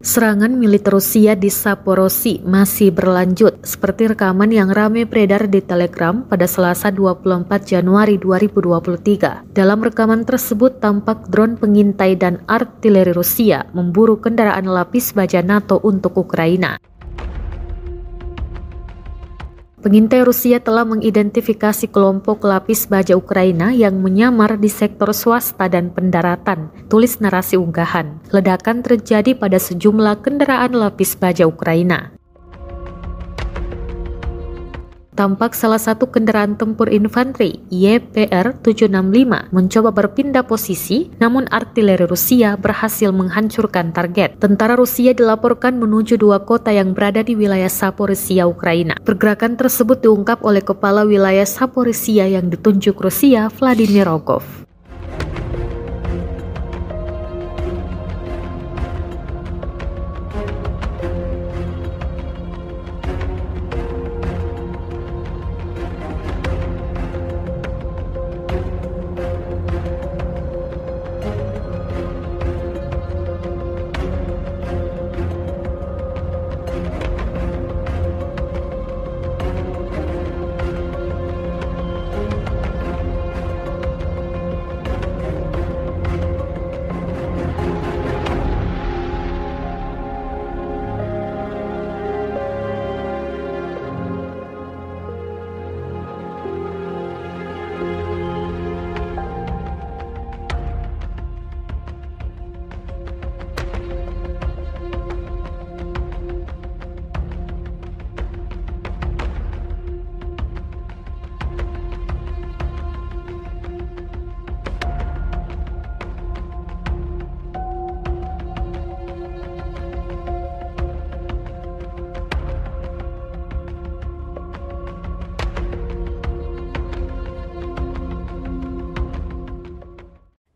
Serangan militer Rusia di Saporosi masih berlanjut, seperti rekaman yang ramai beredar di Telegram pada Selasa 24 Januari 2023. Dalam rekaman tersebut tampak drone pengintai dan artileri Rusia memburu kendaraan lapis baja NATO untuk Ukraina. Pengintai Rusia telah mengidentifikasi kelompok lapis baja Ukraina yang menyamar di sektor swasta dan pendaratan, tulis narasi unggahan. Ledakan terjadi pada sejumlah kendaraan lapis baja Ukraina tampak salah satu kendaraan tempur infanteri YPR 765 mencoba berpindah posisi, namun artileri Rusia berhasil menghancurkan target. Tentara Rusia dilaporkan menuju dua kota yang berada di wilayah Saporisia, Ukraina. Pergerakan tersebut diungkap oleh kepala wilayah Saporisia yang ditunjuk Rusia, Vladimir Rogov.